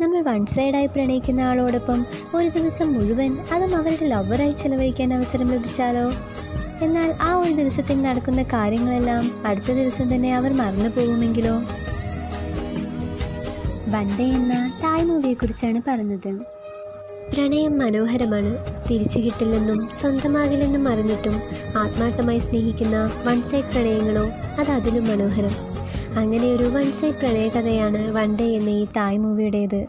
നമ്മൾ വൺ സൈഡായി പ്രണയിക്കുന്ന ആളോടൊപ്പം ഒരു ദിവസം മുഴുവൻ അതും അവരുടെ ലവറായി ചെലവഴിക്കാൻ അവസരം ലഭിച്ചാലോ? എന്നാൽ ആ ഒരു ദിവസത്തിൽ നടക്കുന്ന കാര്യങ്ങളെല്ലാം അടുത്ത ദിവസം തന്നെ അവർ മറന്നു പോകുമെങ്കിലോ? വണ്ടേ എന്ന തായ് മൂവിയെക്കുറിച്ചാണ് പറഞ്ഞത്. പ്രണയം മനോഹരമാണ്. തിരിച്ചു കിട്ടില്ലെന്നും സ്വന്തമാകില്ലെന്നും അറിഞ്ഞിട്ടും ആത്മാർത്ഥമായി സ്നേഹിക്കുന്ന വൺ സൈഡ് പ്രണയങ്ങളോ അത് അതിലും മനോഹരം. അങ്ങനെ ഒരു വൺ സൈഡ് പ്രണയകഥയാണ് വൺ ഡേ എന്ന ഈ തായ് മൂവിയുടേത്.